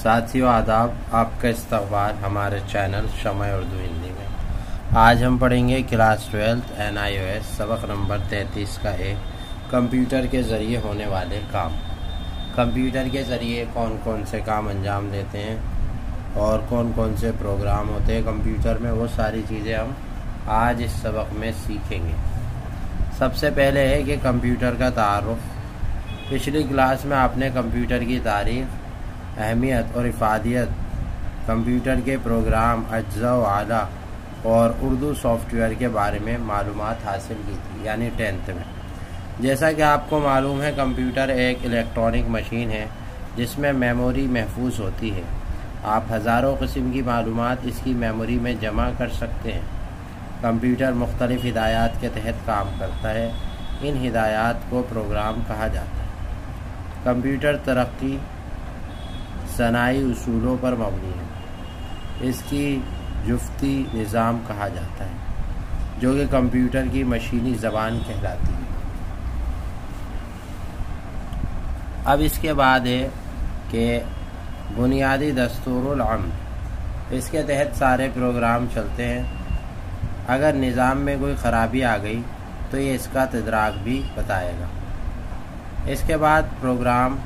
साथियों, आदाब, आपका इस्तकबाल हमारे चैनल शमय उर्दू हिंदी में। आज हम पढ़ेंगे class twelfth N I O S सबक नंबर तैंतीस का एक, कंप्यूटर के ज़रिए होने वाले काम। कंप्यूटर के ज़रिए कौन कौन से काम अंजाम देते हैं और कौन कौन से प्रोग्राम होते हैं कंप्यूटर में, वो सारी चीज़ें हम आज इस सबक में सीखेंगे। सबसे पहले है कि कंप्यूटर का तारफ़। पिछली क्लास में आपने कंप्यूटर की तारीख अहमियत और इफादियत, कंप्यूटर के प्रोग्राम, अज्जा आला और उर्दू सॉफ्टवेयर के बारे में मालूम हासिल की थी, यानी टेंथ में। जैसा कि आपको मालूम है, कंप्यूटर एक इलेक्ट्रॉनिक मशीन है, जिसमें मेमोरी महफूज होती है। आप हज़ारों किस्म की मालूम इसकी मेमोरी में जमा कर सकते हैं। कंप्यूटर मुख्तलिफ़ हिदायत के तहत काम करता है। इन हिदायत को प्रोग्राम कहा जाता है। कंप्यूटर तरक्की सनाई उसूलों पर मबनी है। इसकी जुफ्ती निज़ाम कहा जाता है, जो कि कंप्यूटर की मशीनी ज़बान कहलाती है। अब इसके बाद है कि बुनियादी दस्तूरम इसके तहत सारे प्रोग्राम चलते हैं। अगर निज़ाम में कोई ख़राबी आ गई तो ये इसका तदराक भी बताएगा। इसके बाद प्रोग्राम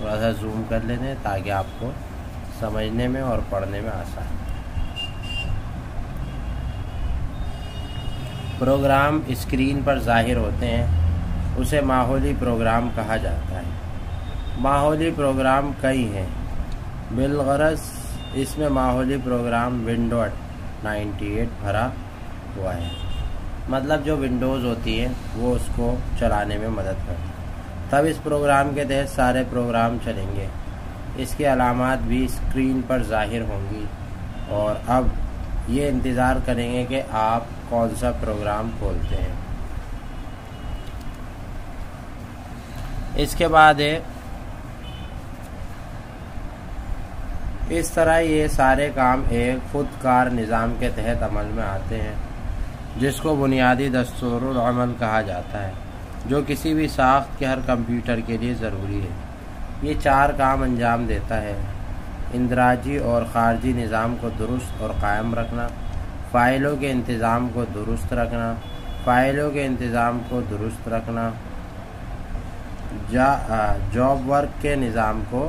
थोड़ा सा जूम कर लेते हैं ताकि आपको समझने में और पढ़ने में आसान प्रोग्राम स्क्रीन पर ज़ाहिर होते हैं। उसे माहौली प्रोग्राम कहा जाता है। माहौली प्रोग्राम कई हैं। बिलगरस इसमें माहौली प्रोग्राम विंडो 98 भरा हुआ है। मतलब जो विंडोज़ होती है, वो उसको चलाने में मदद करती है। तब इस प्रोग्राम के तहत सारे प्रोग्राम चलेंगे। इसके अलामत भी स्क्रीन पर ज़ाहिर होंगी। और अब ये इंतज़ार करेंगे कि आप कौन सा प्रोग्राम खोलते हैं। इसके बाद है इस तरह ये सारे काम एक खुदकार निज़ाम के तहत अमल में आते हैं, जिसको बुनियादी दस्तूर अमल कहा जाता है। जो किसी भी साख्त के हर कंप्यूटर के लिए ज़रूरी है। ये चार काम अंजाम देता है। इंदराजी और ख़ारजी निज़ाम को दुरुस्त और कायम रखना, फ़ाइलों के इंतज़ाम को दुरुस्त रखना, फ़ाइलों के इंतज़ाम को दुरुस्त रखना जॉब वर्क के निज़ाम को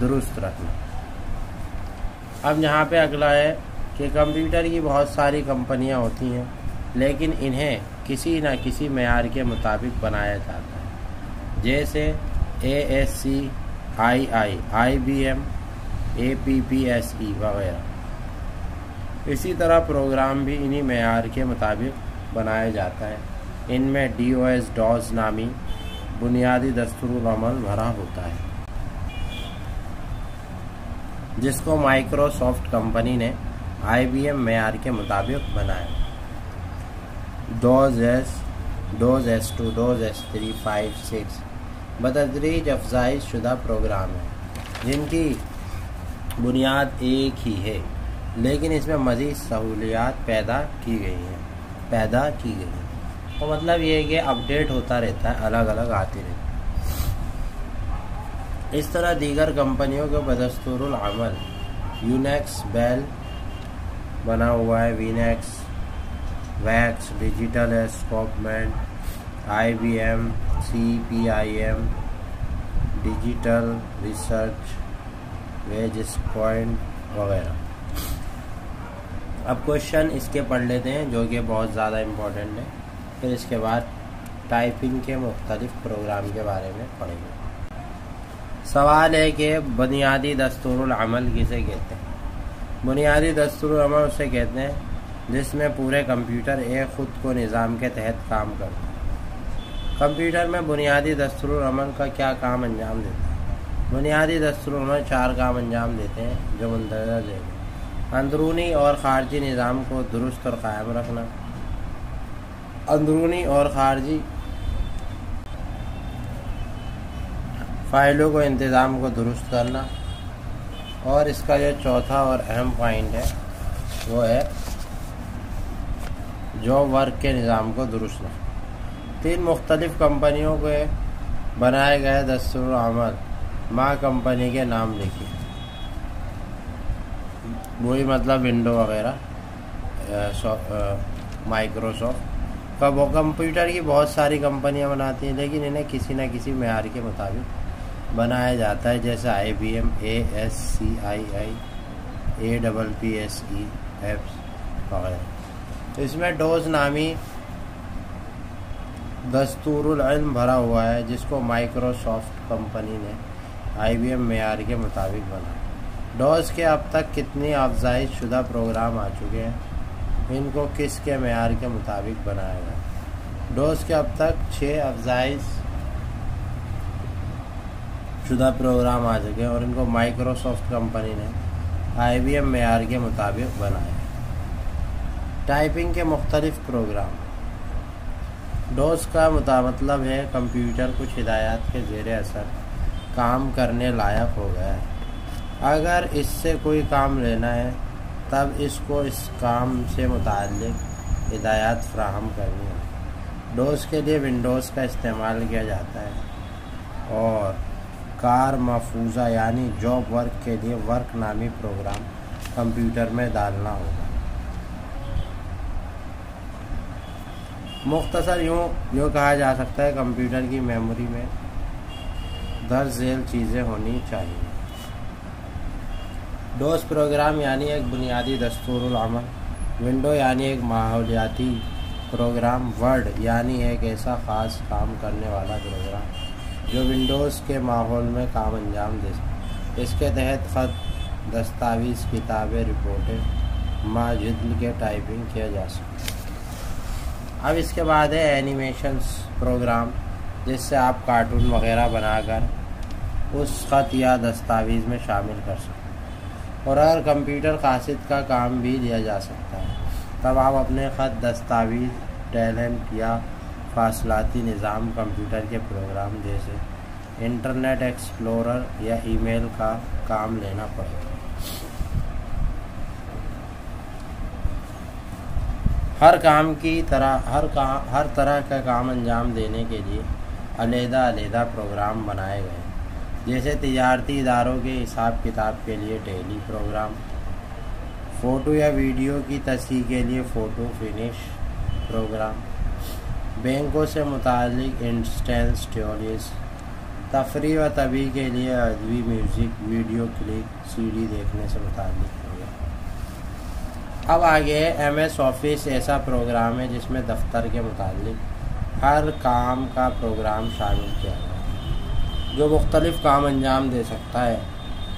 दुरुस्त रखना। अब यहाँ पे अगला है कि कंप्यूटर की बहुत सारी कंपनियाँ होती हैं, लेकिन इन्हें किसी न किसी मैार के मुताबिक बनाया जाता है। जैसे A S C I I I B M A P P S E वगैरह। इसी तरह प्रोग्राम भी इन्हीं मैार के मुताबिक बनाया जाता है। इनमें डी ओ एस डॉज नामी बुनियादी दस्तूरमल भरा होता है। जिसको माइक्रोसॉफ्ट कंपनी ने आई बी एम मैार के मुताबिक बनाया। DOS S DOS S two DOS S three five six बतदरीज अफजाइश शुदा प्रोग्राम है, जिनकी बुनियाद एक ही है, लेकिन इसमें मज़ीद सहूलियात पैदा की गई हैं, पैदा की गई हैं। तो मतलब ये है कि अपडेट होता रहता है अलग अलग आती रहती इस तरह दीगर कंपनियों के बदस्तूरमल यूनेक्स बेल बना हुआ है वीनेक्स VAX digital स्कॉपमेंट I B M C P I M digital research veg point वगैरह। अब क्वेश्चन इसके पढ़ लेते हैं, जो कि बहुत ज़्यादा इम्पोर्टेंट है। फिर इसके बाद टाइपिंग के मुख्तलिफ़ प्रोग्राम के बारे में पढ़ेंगे। सवाल है कि बुनियादी दस्तूरमल किसे कहते हैं? बुनियादी दस्तूरमल उसे कहते हैं जिसमें पूरे कंप्यूटर एक ख़ुद को निज़ाम के तहत काम करते हैं। कंप्यूटर में बुनियादी दस्तूरमल का क्या काम अंजाम देता है? बुनियादी दस्तूरमल चार काम अंजाम देते हैं, जो मंदरजा देंगे अंदरूनी और ख़ारजी निज़ाम को दुरुस्त और कायम रखना। अंदरूनी और ख़ारजी फ़ाइलों को इंतज़ाम को दुरुस्त करना। और इसका जो चौथा और अहम पॉइंट है, वो है जॉब वर्क के निज़ाम को दुरुस्त रखें। तीन मुख्तलिफ़ कंपनियों के बनाए गए दस्तूरमल माँ कंपनी के नाम लिखिए। वही मतलब विंडो वगैरह माइक्रोसॉफ्ट। का वो कंप्यूटर की बहुत सारी कंपनियाँ बनाती हैं, लेकिन इन्हें किसी न किसी मैार के मुताबिक बनाया जाता है, जैसे I B M A S C I I A double P S E apps वगैरह। तो इसमें डोज नामी दस्तूरुल भरा हुआ है, जिसको माइक्रोसॉफ्ट कंपनी ने आई बी एम मैार के मुताबिक बना। डोज के अब तक कितनी अफजाइश शुदा प्रोग्राम आ चुके हैं? इनको किस के मैार के मुताबिक बनाया गया? डोज के अब तक छः अफजाइश शुदा प्रोग्राम आ चुके हैं और इनको माइक्रोसॉफ्ट कंपनी ने आई बी एम मैार के मुताबिक बनाया। टाइपिंग के मुख्तलिफ़ प्रोग्राम। डोज का मतलब है, कंप्यूटर कुछ हिदायत के जेर असर काम करने लायक हो गया है। अगर इससे कोई काम लेना है, तब इसको इस काम से मुतल हिदायत फ्राहम करनी है। डोज के लिए विंडोज़ का इस्तेमाल किया जाता है और कार महफूजा यानी जॉब वर्क के लिए वर्क नामी प्रोग्राम कंप्यूटर में डालना होगा। मुख्तसर यूँ यूँ कहा जा सकता है कंप्यूटर की मेमोरी में दर्ज झेल चीज़ें होनी चाहिए। डोस प्रोग्राम यानी एक बुनियादी दस्तूरमल विंडो यानी एक माहौलियाती प्रोग्राम, वर्ड यानी एक ऐसा ख़ास काम करने वाला प्रोग्राम, जो विंडोज़ के माहौल में काम अंजाम दे सके। इसके तहत ख़त, दस्तावेज़, किताबें, रिपोर्टें, माजिद के टाइपिंग किया जा सकता अब इसके बाद है एनिमेशंस प्रोग्राम जिससे आप कार्टून वगैरह बनाकर उस ख़त या दस्तावेज़ में शामिल कर सकते और अगर कंप्यूटर कासिद का काम भी लिया जा सकता है, तब आप अपने ख़त, दस्तावेज़ टैलेंट या फासलाती निज़ाम कंप्यूटर के प्रोग्राम जैसे इंटरनेट एक्सप्लोरर या ईमेल का काम लेना पड़ेगा। हर काम की तरह, हर काम हर तरह का काम अंजाम देने के लिए अलहदा अलहदा प्रोग्राम बनाए गए जैसे तजारती इदारों के हिसाब किताब के लिए डेली प्रोग्राम, फ़ोटो या वीडियो की तस्ही के लिए फ़ोटो फिनिश प्रोग्राम, बैंकों से मुतक इंस्टेंस स्टोरीज तफरी व तभी के लिए अदबी म्यूज़िक, वीडियो क्लिप, सीडी देखने से मुतल अब आगे एम एस ऑफ़िस ऐसा प्रोग्राम है जिसमें दफ्तर के मुतालिक हर काम का प्रोग्राम शामिल किया गया जो मुख्तलिफ़ काम अंजाम दे सकता है।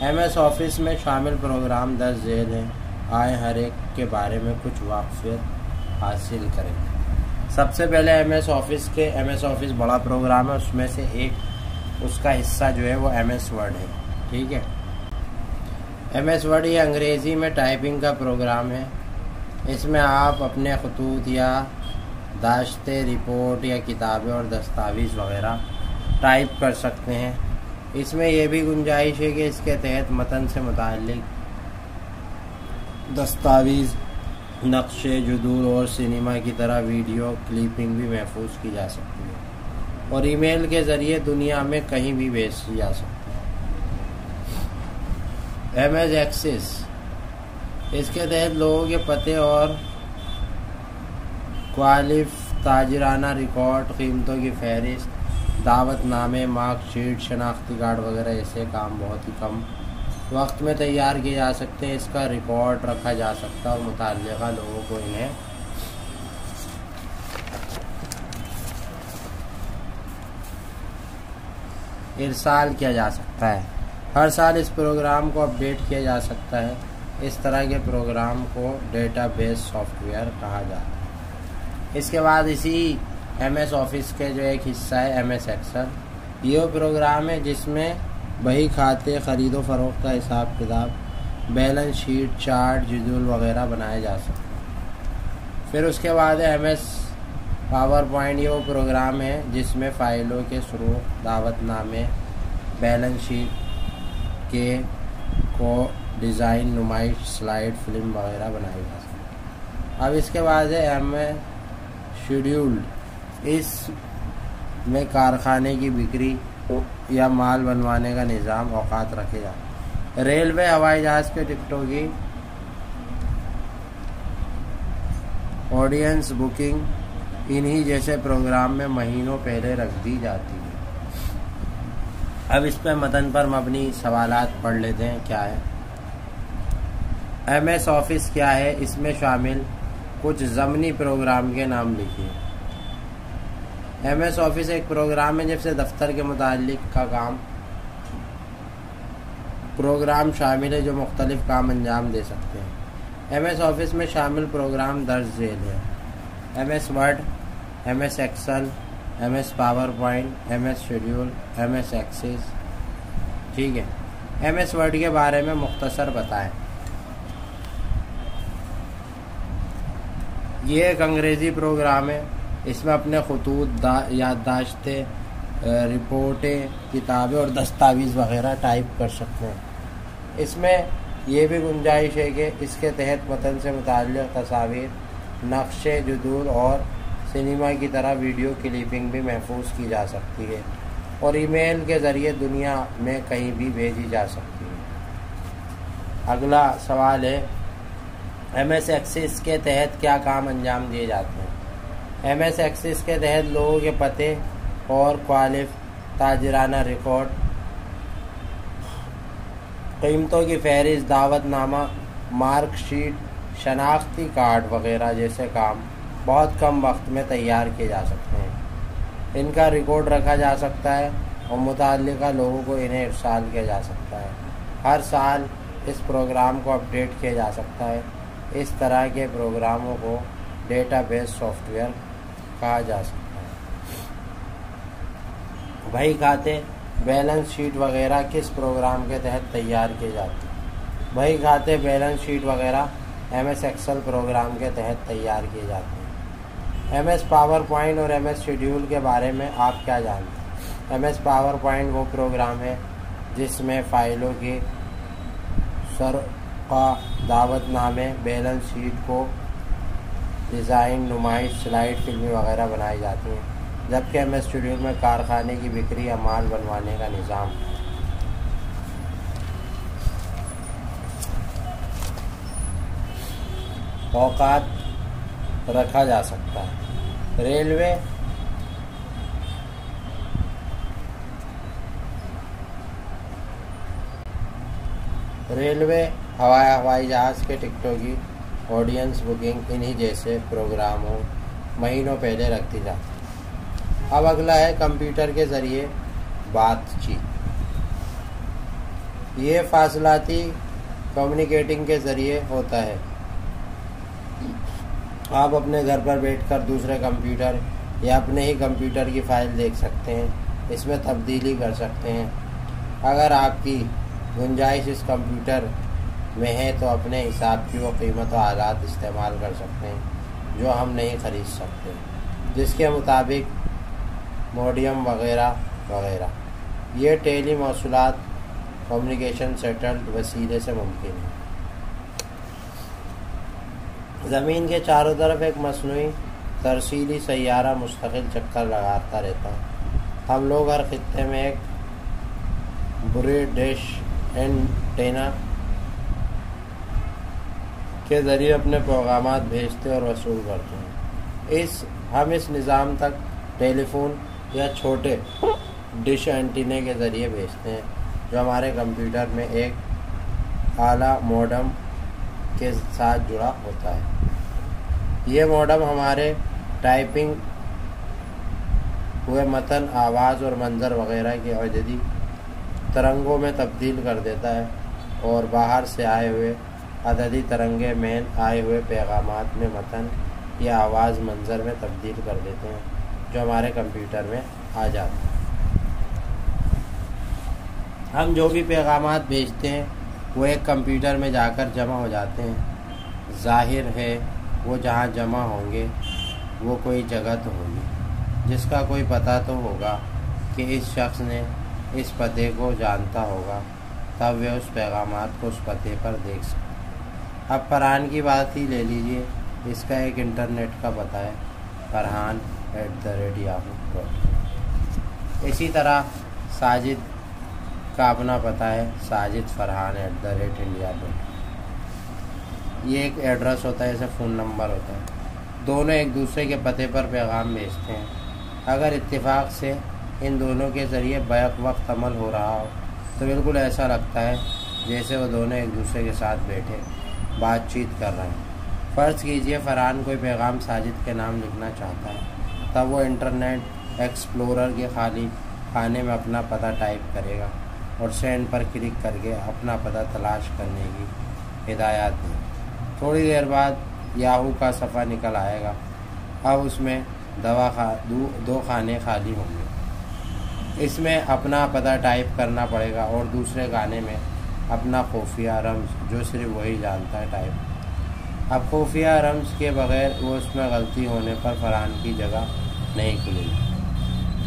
एम एस ऑफ़िस में शामिल प्रोग्राम दस जेल हैं। आए हर एक के बारे में कुछ वाकफियत हासिल करें। सबसे पहले एम एस ऑफ़िस के एम एस ऑफ़िस बड़ा प्रोग्राम है, उसमें से एक, उसका हिस्सा जो है वो एम एस वर्ड है। ठीक है? एम एस वर्ड ये अंग्रेज़ी में टाइपिंग का प्रोग्राम है। इसमें आप अपने खतूत या दाश्ते रिपोर्ट या किताबें और दस्तावेज़ वगैरह टाइप कर सकते हैं। इसमें यह भी गुंजाइश है कि इसके तहत मतन से मुतल दस्तावेज़, नक्शे, जदूर और सिनेमा की तरह वीडियो क्लिपिंग भी महफूज की जा सकती है। और ईमेल के ज़रिए दुनिया में कहीं भी भेजी जा सकती है। एम एज एक्सिस इसके तहत लोगों के पते और क्वालिफ ताजराना रिकॉर्ड, कीमतों की फहरिस्त दावत नामे मार्कशीट, शनाख्ती कार्ड वगैरह ऐसे काम बहुत ही कम वक्त में तैयार किए जा सकते हैं। इसका रिकॉर्ड रखा जा सकता है और मुतल लोगों को इन्हें इरसाल किया जा सकता है। हर साल इस प्रोग्राम को अपडेट किया जा सकता है। इस तरह के प्रोग्राम को डेटाबेस सॉफ्टवेयर कहा जाता है। इसके बाद इसी एम एस ऑफ़िस के जो एक हिस्सा है एम एस एक्सल, ये प्रोग्राम है जिसमें बही खाते ख़रीदो फरोख्त का हिसाब किताब, बैलेंस शीट, चार्ट जदूल वगैरह बनाए जा सकते हैं। फिर उसके बाद है एम एस पावर पॉइंट ये वो प्रोग्राम है जिसमें फ़ाइलों के स्रोत, दावतनामे, बैलेंस शीट के को डिज़ाइन नुमाइश स्लाइड, फ़िल्म वगैरह बनाई जा सकती अब इसके बाद है एम शेड्यूल्ड इस में कारखाने की बिक्री या माल बनवाने का निज़ाम, औकात रखे जाते रेलवे हवाई जहाज़ के टिकटों की ऑडियंस बुकिंग इन्हीं जैसे प्रोग्राम में महीनों पहले रख दी जाती अब इस पर मतन पर मबनी सवाल पढ़ लेते हैं, क्या है? एम एस ऑफ़िस क्या है? इसमें शामिल कुछ ज़मनी प्रोग्राम के नाम लिखिए। एम एस ऑफ़िस एक प्रोग्राम है जिससे दफ्तर के मुतालिक का काम, प्रोग्राम शामिल है जो मुख्तलिफ़ काम अंजाम दे सकते हैं। एम एस ऑफ़िस में शामिल प्रोग्राम दर्ज झेल है। M S Word M S Excel M S PowerPoint M S schedule M S Access ठीक है? एम एस वर्ड के बारे में मुख्तसर बताएँ। ये एक अंग्रेज़ी प्रोग्राम है। इसमें अपने खतूत याददाश्तें रिपोर्टें, किताबें और दस्तावेज़ वगैरह टाइप कर सकते हैं। इसमें यह भी गुंजाइश है कि इसके तहत मतन से मुतल तस्वीर, नक्शे जदूल और सिनेमा की तरह वीडियो क्लिपिंग भी महफूज की जा सकती है और ईमेल के ज़रिए दुनिया में कहीं भी भेजी जा सकती है। अगला सवाल है एम एस एक्सिस के तहत क्या काम अंजाम दिए जाते हैं? एम एस एक्सिस के तहत लोगों के पते और क्वालिफ, ताजराना रिकॉर्ड, कीमतों की फहरिस्त, दावतनामा, मार्कशीट, शनाख्ती कार्ड वगैरह जैसे काम बहुत कम वक्त में तैयार किए जा सकते हैं। इनका रिकॉर्ड रखा जा सकता है और मुतल लोगों को इन्हें इरसाल किया जा सकता है। हर साल इस प्रोग्राम को अपडेट किया जा सकता है। इस तरह के प्रोग्रामों को डेटाबेस सॉफ्टवेयर कहा जा सकता है। वही खाते, बैलेंस शीट वगैरह किस प्रोग्राम के तहत तैयार किए जाते हैं? वही खाते, बैलेंस शीट वगैरह एम एस एक्सल प्रोग्राम के तहत तैयार किए जाते हैं। एम एस पावर पॉइंट और एम एस शेड्यूल के बारे में आप क्या जानते हैं? एम एस पावर पॉइंट वो प्रोग्राम है जिसमें फ़ाइलों की सर का दावतनामे बैलेंस शीट को डिज़ाइन, नुमाइश, स्लाइड, फ़िल्में वगैरह बनाई जाती हैं, जबकि एम एस शेड्यूल में कारखाने की बिक्री या माल बनवाने का निज़ाम। औकात रखा जा सकता है। रेलवे रेलवे हवाई हवाई जहाज़ के टिकटों की ऑडियंस बुकिंग इन्हीं जैसे प्रोग्रामों महीनों पहले रखती जाती अब अगला है कंप्यूटर के ज़रिए बातचीत। ये फासलाती कम्युनिकेटिंग के ज़रिए होता है। आप अपने घर पर बैठकर दूसरे कंप्यूटर या अपने ही कंप्यूटर की फ़ाइल देख सकते हैं। इसमें तब्दीली कर सकते हैं। अगर आपकी गुंजाइश इस कंप्यूटर में है तो अपने हिसाब की वो कीमत और आलात इस्तेमाल कर सकते हैं, जो हम नहीं ख़रीद सकते। जिसके मुताबिक मोडियम वगैरह वगैरह। ये टेली मौसूलात कम्युनिकेशन सेटल्ड वसीले से मुमकिन है। ज़मीन के चारों तरफ़ एक मसनू तरसीली सैारा मुस्तकिल चक्कर लगाता रहता है। हम लोग हर खत्े में एक बुरे डिश एंटेना के ज़रिए अपने पैगाम भेजते और वसूल करते हैं। इस, हम इस निज़ाम तक टेलीफोन या छोटे डिश एंटीने के ज़रिए भेजते हैं, जो हमारे कंप्यूटर में एक आला मॉडम के साथ जुड़ा होता है। ये मॉडम हमारे टाइपिंग हुए मतन आवाज़ और मंज़र वगैरह के अजदी तरंगों में तब्दील कर देता है और बाहर से आए हुए अददी तरंगे में आए हुए पैगाम में मतन या आवाज़ मंज़र में तब्दील कर देते हैं, जो हमारे कंप्यूटर में आ जाते हैं। हम जो भी पैगाम भेजते हैं वो एक कंप्यूटर में जाकर जमा हो जाते हैं। ज़ाहिर है, वो जहाँ जमा होंगे, वो कोई जगह तो होगी। जिसका कोई पता तो होगा कि इस शख्स ने इस पते को जानता होगा, तब वे उस पैगाम को उस पते पर देख सकते अब फरहान की बात ही ले लीजिए। इसका एक इंटरनेट का पता है, Farhan at the rate Yahoo इसी तरह साजिद का अपना पता है, Sajid Farhan at the rate India dot ये एक एड्रेस होता है जैसे फ़ोन नंबर होता है। दोनों एक दूसरे के पते पर पैगाम भेजते हैं। अगर इत्तेफाक से इन दोनों के ज़रिए बैक वक्त अमल हो रहा हो तो बिल्कुल ऐसा लगता है, जैसे वो दोनों एक दूसरे के साथ बैठे, बातचीत कर रहे हैं। फ़र्ज़ कीजिए फ़रहान कोई पैगाम साजिद के नाम लिखना चाहता है, तब वो इंटरनेट एक्सप्लोरर के खाली खाने में अपना पता टाइप करेगा। और सेंड पर क्लिक करके अपना पता तलाश करने की हिदायत दें। थोड़ी देर बाद याहू का सफ़ा निकल आएगा। अब उसमें दवा खा दो, दो खाने खाली होंगे। इसमें अपना पता टाइप करना पड़ेगा और दूसरे गाने में अपना खुफिया रम्स जो सिर्फ़ वही जानता है टाइप। अब खुफिया रम्स के बगैर वो उसमें गलती होने पर फरहान की जगह नहीं खुलेगी।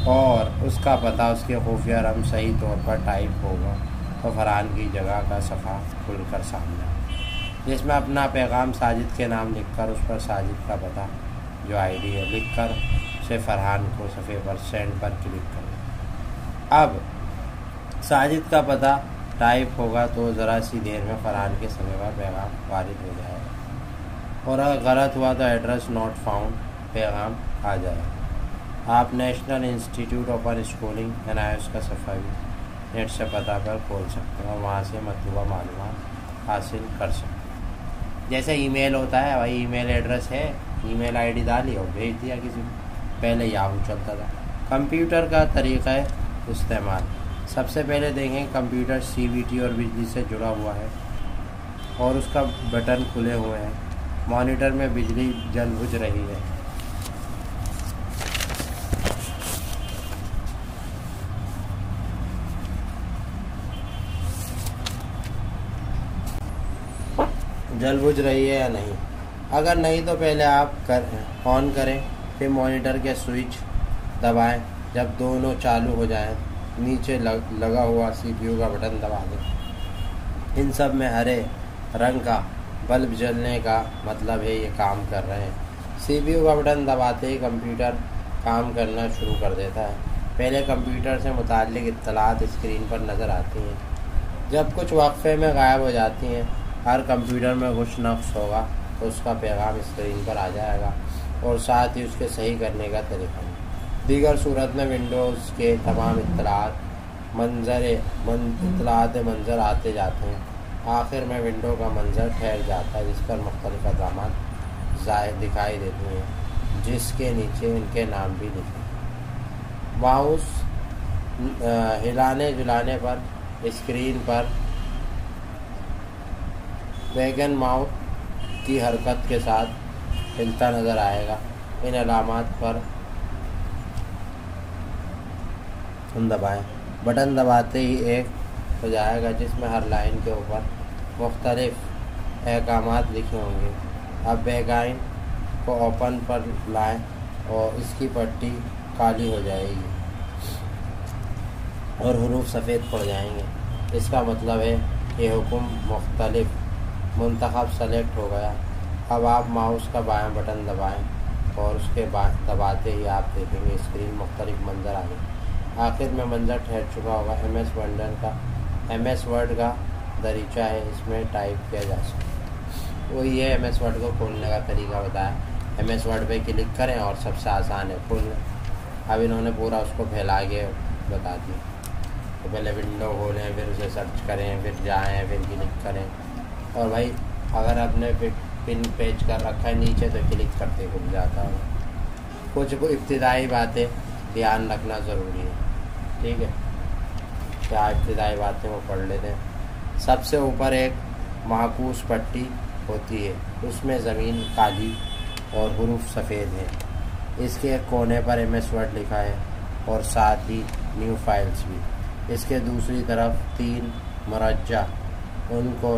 और उसका पता, उसके खुफिया रम सही तौर पर टाइप होगा तो फरहान की जगह का सफ़ा खुल कर सामने जिसमें अपना पैगाम साजिद के नाम लिखकर, उस पर साजिद का पता, जो आईडी है लिख कर उसे फरहान को सफ़े पर सेंड पर क्लिक करें। अब, साजिद का पता टाइप होगा तो ज़रा सी देर में फरहान के समय पर पैगाम वारिद हो जाएगा। और अगर गलत हुआ तो एड्रेस नॉट फाउंड पैगाम आ जाएगा। आप National Institute of Schooling N I का सफ़ा भी नेट से पता कर खोल सकते हैं और वहाँ से मतलूबा मालूम हासिल कर सकते हैं। जैसे ईमेल होता है भाई ईमेल एड्रेस है, ईमेल आईडी डाली और भेज दिया किसी को। पहले याहू चलता था। कंप्यूटर का तरीका है इस्तेमाल। सबसे पहले देखें, कंप्यूटर सी और बिजली से जुड़ा हुआ है और उसका बटन खुले हुए हैं। मॉनिटर में बिजली जल बुझ रही है। जल बुझ रही है या नहीं? अगर नहीं तो पहले आप कर ऑन करें फिर मॉनिटर के स्विच दबाएँ। जब दोनों चालू हो जाएँ नीचे लग, लगा हुआ सीपीयू का बटन दबा दें। इन सब में हरे रंग का बल्ब जलने का मतलब है ये काम कर रहे हैं। सीपीयू का बटन दबाते ही कंप्यूटर काम करना शुरू कर देता है। पहले कंप्यूटर से मुतल इतलात स्क्रीन पर नज़र आती हैं। जब कुछ वक्फे में गायब हो जाती हैं हर कंप्यूटर में कुछ नक्श होगा तो उसका पैगाम स्क्रीन पर आ जाएगा और साथ ही उसके सही करने का तरीका। दीगर सूरत में विंडोज़ के तमाम इतलात मंजर, मन इतलात मंजर आते जाते हैं। आखिर में विंडो का मंजर ठहर जाता है, जिस पर मुख्तलिफ़ अदाम ज़ाहिर दिखाई देती हैं, जिसके नीचे इनके नाम भी लिखे माउस हिलाने जुलाने पर, स्क्रीन पर वैगन माउथ की हरकत के साथ हिलता नज़र आएगा। इन अलामत पर हम दबाएँ। बटन दबाते ही एक हो जाएगा जिसमें हर लाइन के ऊपर मुख्तलिफ़ अहकाम लिखे होंगे। अब बैगाइन को ओपन पर लाएँ और इसकी पट्टी काली हो जाएगी और हरूफ सफ़ेद पड़ जाएँगे। इसका मतलब है कि हुक्म मुख्तलिफ़ मंतखब सेलेक्ट हो गया। अब आप माउस का बायां बटन दबाएँ और उसके बाद दबाते ही आप देखेंगे स्क्रीन मुख्तलिफ़ मंजर आ आखिर में मंजर ठहर चुका होगा। एम एस वर्डन का एम एस वर्ड का दरीचा है। इसमें टाइप किया जा सकता वही है एम एस वर्ड को खोलने का तरीका बताया। एम एस वर्ड पर क्लिक करें और सबसे आसान है खोलना अब इन्होंने पूरा उसको फैला के बता दिया। तो पहले विंडो खोलें, फिर उसे सर्च करें, फिर जाएँ, फिर क्लिक करें। और भाई, अगर आपने पिन पेज कर रखा है नीचे तो क्लिक करते खुल जाता है। कुछ इब्तदाई बातें ध्यान रखना ज़रूरी है। ठीक है? क्या इब्तदाई बातें वो पढ़ लेते हैं? सबसे ऊपर एक माकूस पट्टी होती है। उसमें ज़मीन काली और हरूफ सफ़ेद है। इसके कोने पर एम एस वर्ड लिखा है और साथ ही न्यू फाइल्स भी। इसके दूसरी तरफ़ तीन मरजा उनको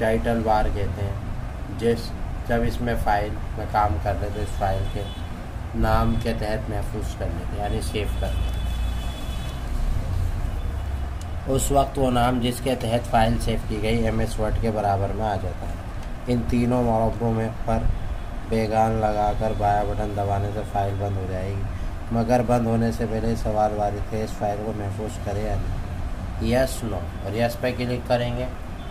टाइटल बार कहते हैं। जिस, जब इसमें फ़ाइल में काम कर रहे तो इस फ़ाइल के नाम के तहत महफूज कर लेते यानी सेव कर लेते उस वक्त वो नाम जिसके तहत फ़ाइल सेव की गई एम एस वर्ड के बराबर में आ जाता है। इन तीनों मौक़ों में पर बेगान लगाकर बाया बटन दबाने से फ़ाइल बंद हो जाएगी। मगर बंद होने से पहले सवाल वाले थे, इस फ़ाइल को महफूज करें या नहीं। यस नो और यस पे क्लिक करेंगे।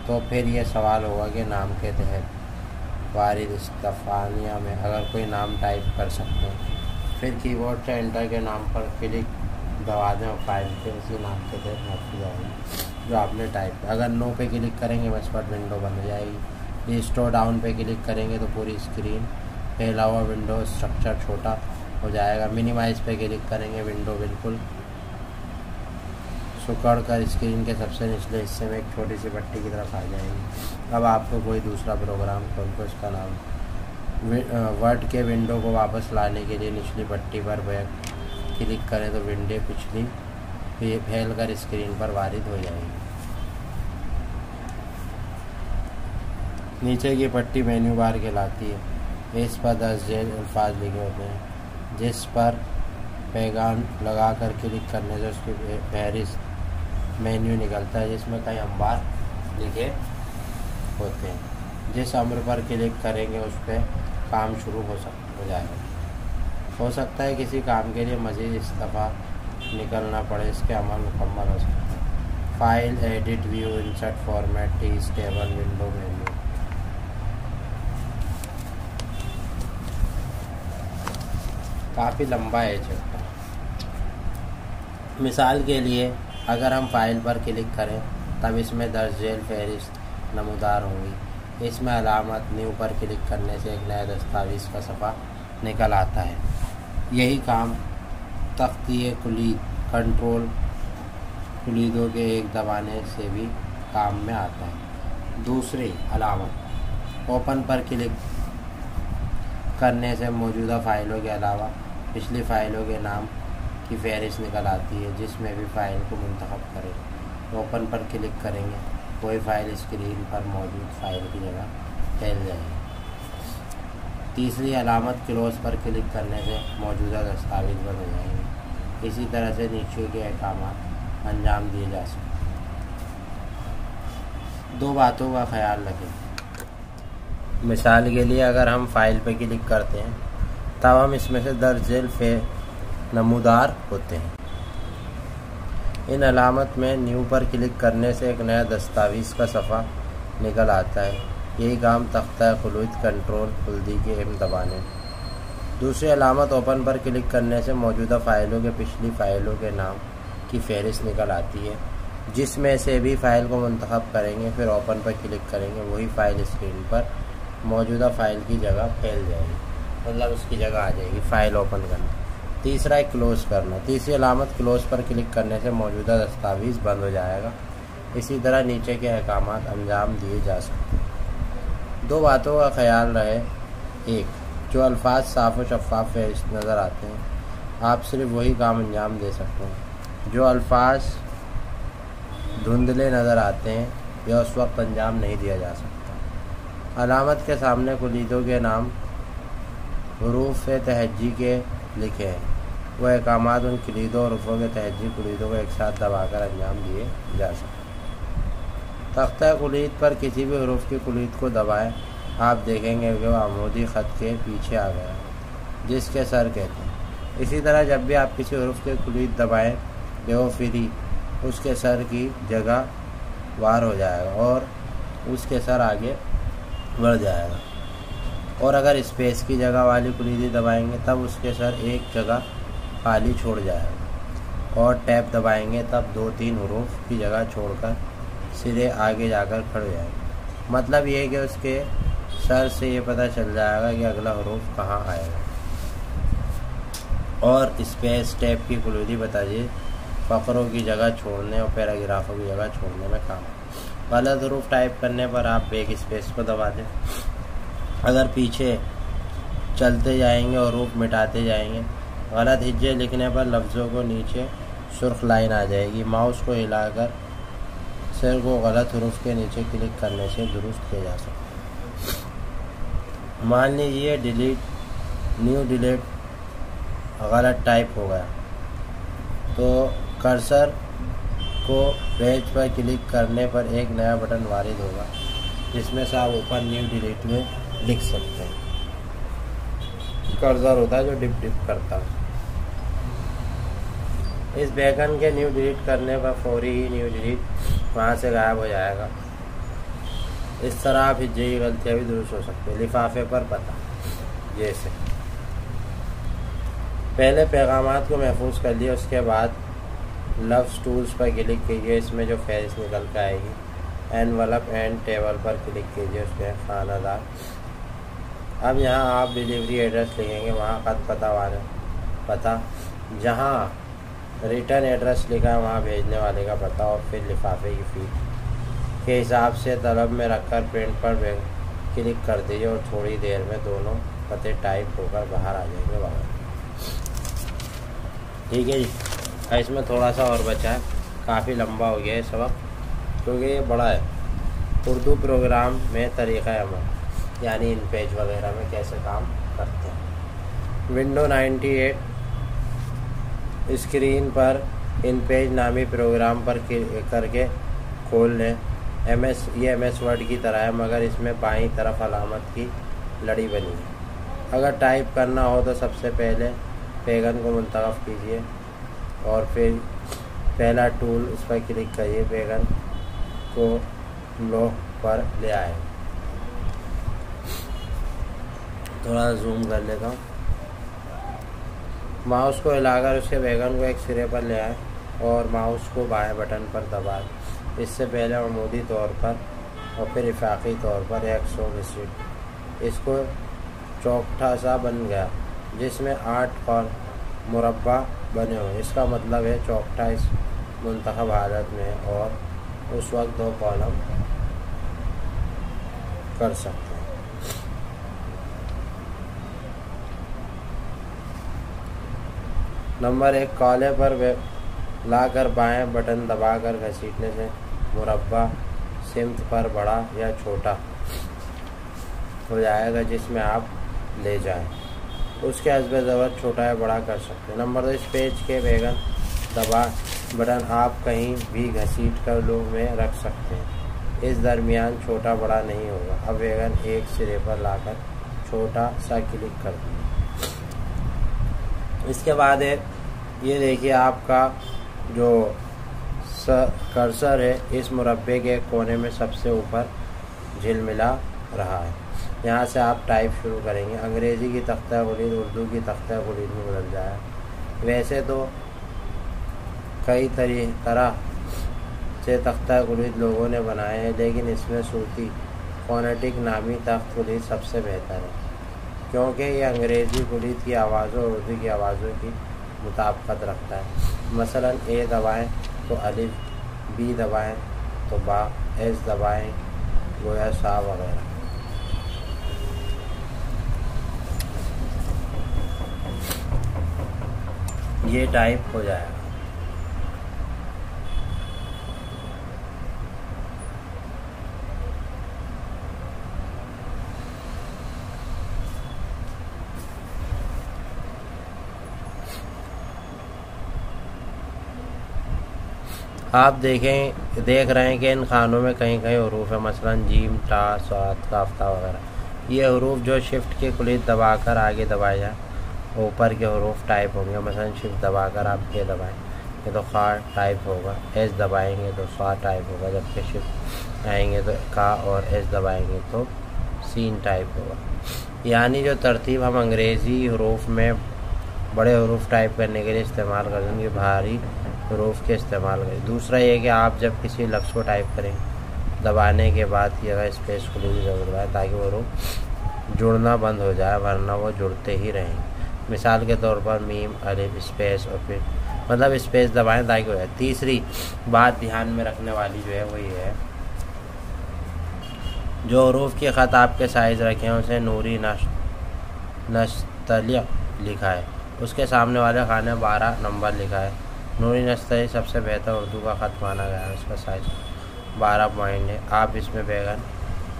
तो फिर ये सवाल होगा कि नाम के तहत वारिद इस्तफ़ानिया में अगर कोई नाम टाइप कर सकते हैं, फिर कीबोर्ड से एंटर के नाम पर क्लिक दबा दें और फ़ाइल के उसी नाम के तहत महफूज आएगी जो आपने टाइप अगर नो पे क्लिक करेंगे, बस पर विंडो बन जाएगी। स्टोर डाउन पे क्लिक करेंगे तो पूरी स्क्रीन फैला हुआ विंडो स्ट्रक्चर छोटा हो जाएगा। मिनिमाइज पे क्लिक करेंगे विंडो बिल्कुल सुकड़ कर स्क्रीन के सबसे निचले हिस्से में एक छोटी सी पट्टी की तरफ़ आ जाएगी। अब आपको कोई दूसरा प्रोग्राम खोल कर उसका नाम वर्ड के विंडो को वापस लाने के लिए निचली पट्टी पर बैक क्लिक करें तो विंडो पिछली फैल कर स्क्रीन पर वारिद हो जाएगी। नीचे की पट्टी मेन्यू बार कहलाती है। इस पर दस जेल अल्फाज लिखे होते हैं। जिस पर पैगाम लगा कर क्लिक करने से उसकी फहरिस्त मेन्यू निकलता है जिसमें कई अंबार लिखे होते हैं। जिस अम्र पर क्लिक करेंगे उस पर काम शुरू हो सक, हो जाएगा। हो सकता है किसी काम के लिए मज़ीद इस्तीफ़ा निकलना पड़े, इसके अमल मुकम्मल हो सकता है। File, edit, view, insert format T stable window, menu. काफ़ी लंबा है चैप्टर। मिसाल के लिए अगर हम फ़ाइल पर क्लिक करें, तब इसमें दर्ज झेल फहरिस्त नमूदार होंगी। इसमें अलामत न्यू पर क्लिक करने से एक नया दस्तावेज़ का सफ़ा निकल आता है। यही काम तख्ती कुलीद कंट्रोल कुलीदों के एक दबाने से भी काम में आता है। दूसरी, अलामत। ओपन पर क्लिक करने से मौजूदा फ़ाइलों के अलावा पिछली फ़ाइलों के नाम की फहरिस्त निकल आती है, जिसमें भी फ़ाइल को मंतखब करें। ओपन पर क्लिक करेंगे, कोई फ़ाइल स्क्रीन पर मौजूद फ़ाइल की जगह फैल जाएगी। तीसरी अलामत क्लोज पर क्लिक करने से मौजूदा दस्तावेज़ बन जाएँगे। इसी तरह से नीचे के अहकाम अंजाम दिए जा सकते दो बातों का ख्याल रखें। मिसाल के लिए अगर हम फ़ाइल पर क्लिक करते हैं, तब हम इसमें से दर्ज फे नमूदार होते हैं। इन अलामत में न्यू पर क्लिक करने से एक नया दस्तावेज़ का सफ़ा निकल आता है। यही काम तख्ता खलूद कंट्रोल खुलदी के एम दबाने। दूसरी अलामत ओपन पर क्लिक करने से मौजूदा फ़ाइलों के पिछली फ़ाइलों के नाम की फहरिस्त निकल आती है। जिसमें से भी फ़ाइल को मंतखब करेंगे, फिर ओपन पर क्लिक करेंगे, वही फ़ाइल स्क्रीन पर मौजूदा फ़ाइल की जगह फैल जाएगी। मतलब उसकी जगह आ जाएगी फ़ाइल ओपन करना। तीसरा है क्लोज़ करना। तीसरी अलामत क्लोज़ पर क्लिक करने से मौजूदा दस्तावेज़ बंद हो जाएगा। इसी तरह नीचे के अहकाम अंजाम दिए जा सकते हैं। दो बातों का ख्याल रहे। एक, जो अल्फाज साफ़ व शफाफ नज़र आते हैं, आप सिर्फ़ वही काम अंजाम दे सकते हैं। जो अल्फाज धुंधले नज़र आते हैं, या उस वक्त अंजाम नहीं दिया जा सकता। अलामत के सामने कुलीदों के नाम हरूफ तहजी के लिखे हैं। वह अहकाम उन कलीदों और रुफों के तहजी कुलीदों को एक साथ दबाकर अंजाम दिए जा सकते तख्ता कुलीद पर किसी भी हरूफ की कुलीद को दबाएँ, आप देखेंगे कि वह आमूदी ख़त के पीछे आ गया, जिसके सर कहते हैं। इसी तरह जब भी आप किसी हरूफ के कुलीद दबाएँ वो फिरी उसके सर की जगह वार हो जाएगा और उसके सर आगे बढ़ जाएगा। और अगर स्पेस की जगह वाली कुलीदी दबाएँगे, तब उसके सर एक जगह खाली छोड़ जाएगा और टैप दबाएँगे तब दो तीन हरूफ की जगह छोड़कर सीधे आगे जाकर खड़ जाएगा मतलब ये कि उसके सर से ये पता चल जाएगा कि अगला हरूफ कहाँ आएगा। और स्पेस टैप की कुलीदी बताइए, फ़करों की जगह छोड़ने और पैराग्राफों की जगह छोड़ने में काम। गलत हरूफ टाइप करने पर आप एक स्पेस को दबा दें। अगर पीछे चलते जाएँगे और रूप मिटाते जाएँगे गलत हिज्जे लिखने पर लफ्ज़ों को नीचे सुर्ख लाइन आ जाएगी। माउस को हिलाकर सिर को गलत हरूफ के नीचे क्लिक करने से दुरुस्त किया जा सकता मान लीजिए डिलीट, न्यू डिलीट गलत टाइप हो गया। तो कर्सर को पेज पर क्लिक करने पर एक नया बटन वारिद होगा, जिसमें से आप ऊपर न्यू डिलीट में लिख सकते हैं। कर्जर होता है जो डिप डिप करता है। इस बैगन के न्यू डिलीट करने पर फौरी ही न्यू डिलीट वहाँ से गायब हो जाएगा। इस तरह आप हिज्जे गलतियाँ भी दुरुस्त हो सकती है। लिफाफे पर पता। जैसे पहले पैगाम को महफूज कर लिए उसके बाद लव्स टूल्स पर क्लिक कीजिए। इसमें जो फहरिस्त निकल कर आएगी एनवलप एंड टेबल पर क्लिक कीजिए उसमें, खानादार। अब यहाँ आप डिलीवरी एड्रेस लिखेंगे, वहाँ खत पता वाले पता। जहाँ रिटर्न एड्रेस लिखा वहाँ भेजने वाले का पता और फिर लिफाफे की फ़ी के हिसाब से तलब में रखकर प्रिंट पर क्लिक कर दीजिए और थोड़ी देर में दोनों पते टाइप होकर बाहर आ जाएँगे बाहर ठीक है जी इसमें थोड़ा सा और बचा है। काफ़ी लंबा हो गया है सबक, क्योंकि ये बड़ा है। उर्दू प्रोग्राम में तरीक़ा अमल, यानी इन पेज वगैरह में कैसे काम करते हैं। विंडो 98 स्क्रीन पर इन पेज नामी प्रोग्राम पर करके खोल लें एम एस ये एम एस वर्ड की तरह है, मगर इसमें बाईं तरफ़ अलामत की लड़ी बनी है। अगर टाइप करना हो तो सबसे पहले पैगन को मुंतखब कीजिए और फिर पहला टूल उस पर क्लिक करिए, पैगन को लो पर ले आए। थोड़ा जूम कर लेता हूँ। माउस को हिलाकर उसके बैगन को एक सिरे पर ले आए और माउस को बाएँ बटन पर दबाए इससे पहले अमूदी तौर पर और फिर इफाक़ी तौर पर एक सौ विसिट इसको चौकठा सा बन गया, जिसमें आठ और मुरबा बने हुए। इसका मतलब है चौकठा इस मंतखब हालत में और उस वक्त दो कॉलम कर सकते हैं नंबर एक, कॉले पर लाकर बाएँ बटन दबाकर घसीटने से मुरबा सिमत पर बड़ा या छोटा हो जाएगा जिसमें आप ले जाएँ। उसके हसब ज़बर छोटा या बड़ा कर सकते हैं। नंबर दो, इस पेज के बैगन दबा बटन आप कहीं भी घसीट कर लो में रख सकते हैं। इस दरमियान छोटा बड़ा नहीं होगा। अब बैगन एक सिरे पर लाकर छोटा सा क्लिक कर दें। इसके बाद है ये देखिए आपका जो कर्सर है, इस मुरबे के कोने में सबसे ऊपर झिलमिला रहा है। यहाँ से आप टाइप शुरू करेंगे। अंग्रेज़ी की तख्ता गुलीद उर्दू की तख्ता गुलीद में बदल जाए। वैसे तो कई तरी, तरह से तख्ता गुलीद लोगों ने बनाए हैं, लेकिन इसमें सूती फोनेटिक नामी तख्त गुलीद सबसे बेहतर है। क्योंकि ये अंग्रेज़ी गुलीद की आवाज़ों और उर्दू की आवाज़ों की मुताबकत रखता है। मसलन ए दबाएँ तो अलिफ, बी दबाएँ तो बा, एस दबाएँ गोया सा वगैरह। ये टाइप हो जाएगा। आप देखें, देख रहे हैं कि इन खानों में कहीं कहीं हरूफ है, मसलन जीम, टा, स्वाद, काफ्ता वगैरह। ये हरूफ जो शिफ्ट के कुलित दबाकर आगे दबाए जाए, ऊपर के हरूफ टाइप होंगे, मसलन शिफ्ट दबाकर आप ये दबाएँ, ये तो खा टाइप होगा एस दबाएँगे तो स्वा टाइप होगा, जबकि शिफ्ट आएँगे तो का और एस दबाएँगे तो सीन टाइप होगा। यानी जो तरतीब हम अंग्रेज़ी हरूफ में बड़े हरूफ टाइप करने के लिए इस्तेमाल कर देंगे भारी हरूफ के इस्तेमाल करें। दूसरा ये कि आप जब किसी लफ्ज़ को टाइप करें, दबाने के बाद जगह स्पेस खुली की ज़रूरत है ताकि वो हरूफ जुड़ना बंद हो जाए, वरना वो जुड़ते ही रहें। मिसाल के तौर पर मीम, अलिफ स्पेस और फिर मतलब स्पेस दबाएँ ताकि हो। जाए तीसरी बात ध्यान में रखने वाली जो है वो ये है, जो हरूफ के ख़त आपके साइज़ रखे हैं उसे नूरी नश नस्तलिया लिखा है। उसके सामने वाले खाने बारह नंबर लिखा है। नूरी नस्तली सबसे बेहतर उर्दू का ख़त माना गया है, उसका साइज़ बारह पॉइंट है। आप इसमें बैगन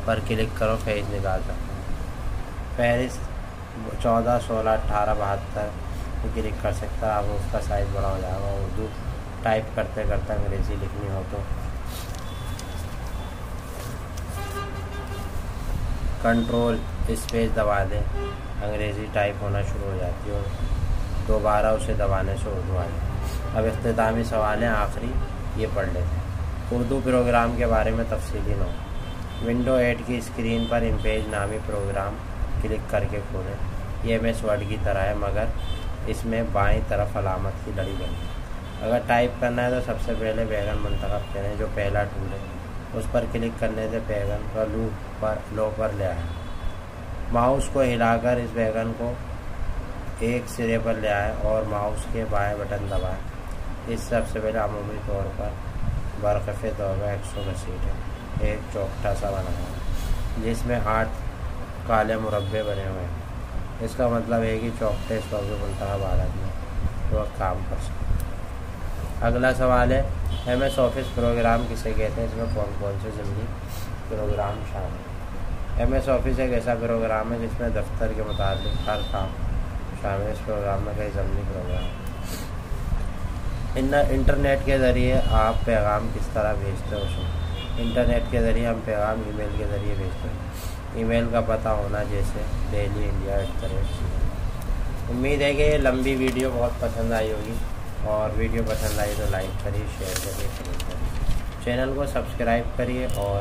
पर क्लिक करो फ़ेज़ निकाल सकते हैं। फहरिस्त चौदह, सोलह अट्ठारह बहत्तर क्लिक कर सकता है। आप उसका साइज़ बड़ा हो जाएगा। उर्दू टाइप करते करते अंग्रेज़ी लिखनी हो तो। कंट्रोल स्पेस दबा दें। अंग्रेज़ी टाइप होना शुरू हो जाती है दोबारा उसे दबाने से उर्दू आ जाए अब अख्तामी सवाल हैं, आखिरी, ये पढ़ लेते हैं। उर्दू प्रोग्राम के बारे में तफसीली नोट विंडो एट की स्क्रीन पर इम्पेज नामी प्रोग्राम क्लिक करके खोलें। ये एम एस वर्ड की तरह है, मगर इसमें बाएँ तरफ़ अलामत की लड़ी बनी अगर टाइप करना है तो सबसे पहले बैगन मंतखब करें, जो पहला टूल है। उस पर क्लिक करने से बैगन का लू पर, लो पर ले आए। माउस को हिलाकर इस बैगन को एक सिरे पर ले आए और माउस के बाएँ बटन दबाएँ। इस सबसे पहले अमूमी तौर पर बरकफ़े पर एक सौ घसीट है। एक चौकटा सा बना है, जिसमें आठ काले मुरबे बने हुए हैं। इसका मतलब है कि चौकटे सौ के मुंतहा भारत में तो काम कर सकते अगला सवाल है, एम एस ऑफ़िस प्रोग्राम किसे कहते हैं? इसमें कौन कौन से ज़मनी प्रोग्राम शामिल है? एम एस ऑफ़िस एक ऐसा प्रोग्राम है जिसमें दफ्तर के मुताबिक हर काम शामिल इस प्रोग्राम में कई ज़मनी प्रोग्राम इन इंटरनेट के ज़रिए आप पैगाम किस तरह भेजते हो इंटरनेट के ज़रिए हम पैगाम ईमेल के ज़रिए भेजते हैं। ईमेल का पता होना जैसे daily India at the rate उम्मीद है कि ये लंबी वीडियो बहुत पसंद आई होगी और वीडियो पसंद आई तो लाइक करिए शेयर करिए कमेंट करिए। चैनल को सब्सक्राइब करिए और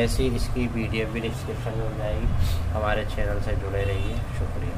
ऐसी इसकी वीडियो भी डिस्क्रिप्शन में मिल जाएगी। हमारे चैनल से जुड़े रहिए। शुक्रिया।